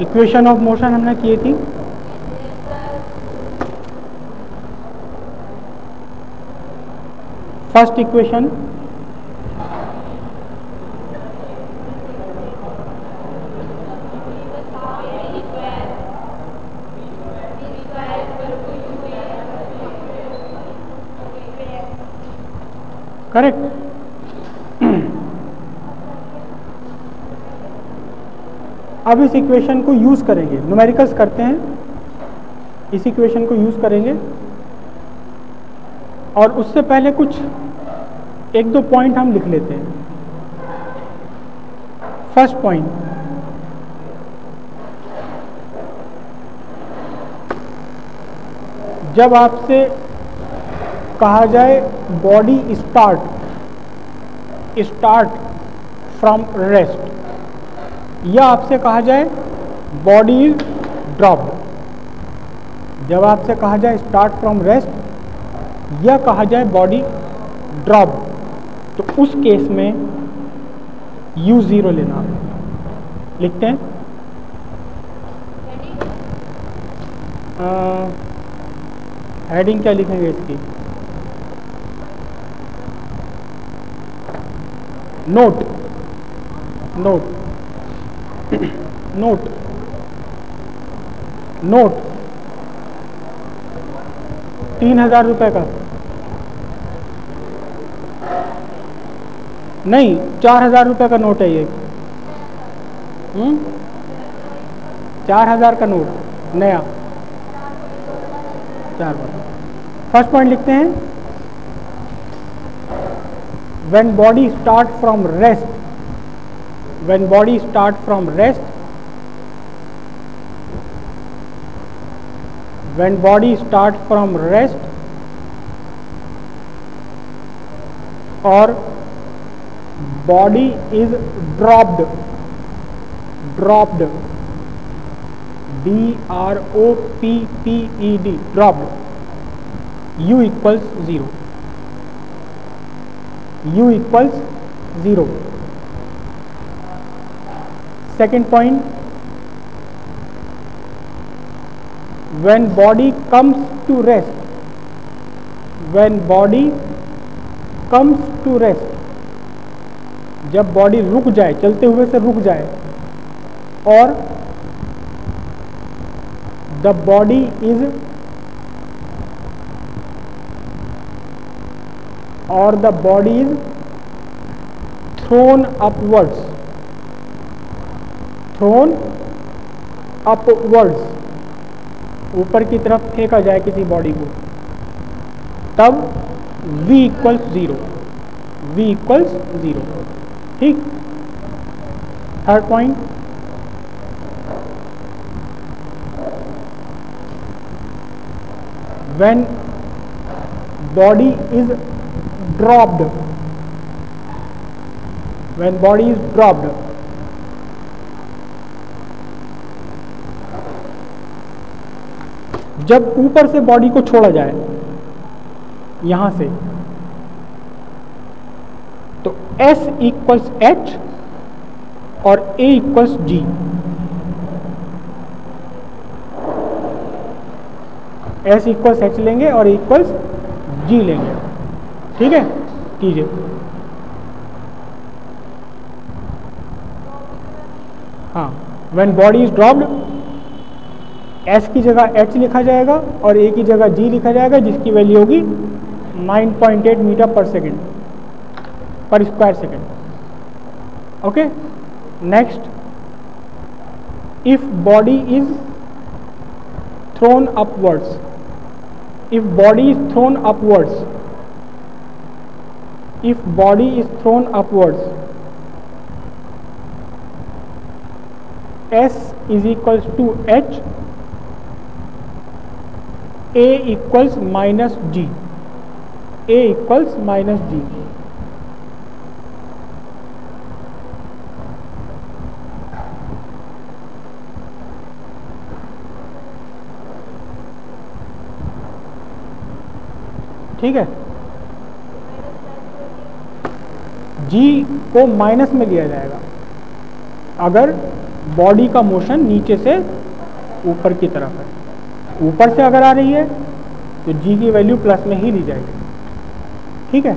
Equation of motion हमने की थी। First equation. करेक्ट। अब इस इक्वेशन को यूज़ करेंगे। न्यूमेरिकल्स करते हैं। इस इक्वेशन को यूज़ करेंगे। और उससे पहले कुछ एक दो पॉइंट हम लिख लेते हैं। फ़र्स्ट पॉइंट जब आपसे कहा जाए body start start from rest या आपसे कहा जाए बॉडी इज़ ड्रॉप्ड जब आपसे कहा जाए स्टार्ट फ्रॉम रेस्ट या कहा जाए बॉडी ड्रॉप तो उस केस में यू ज़ीरो लेना लिखते हैं। हेडिंग क्या लिखेंगे इसकी? नोट नोट नोट नोट तीन हज़ार रुपये का। नहीं, चार हज़ार रुपये का नोट है ये। हम्म? चार हज़ार का नोट नया। चार फ़र्स्ट पॉइंट लिखते हैं। When body start from rest when body start from rest when body start from rest or body is dropped dropped d r o p p e d dropped u equals 0 u equals 0 second point when body comes to rest when body comes to rest जब body रुक जाए चलते हुए से रुक जाए और the body is or the body is thrown upwards thrown upwards ऊपर की तरफ़ फेंका जाए किसी बॉडी को, तब v equals zero v equals zero ठीक? Third point when body is dropped when body is dropped जब ऊपर से बॉडी को छोड़ा जाए, यहाँ से। तो S इक्वल्स एच और A equals G S equals H लेंगे और इक्वल्स जी लेंगे। ठीक है? कीजिए। हाँ when body is dropped S की जगह एच लिखा जाएगा और ए की जगह जी लिखा जाएगा, जिसकी वैल्यू होगी 9.8 metre per second, per square second. Okay next if body is thrown upwards if body is thrown upwards if body is thrown upwards, s is equals to h a equals minus G A equals minus G ठीक है? जी को minus में लिया जाएगा। अगर body का motion नीचे से ऊपर की तरफ़ है। ऊपर से अगर आ रही है तो जी की वैल्यू प्लस में ही ली जाएगी। ठीक है?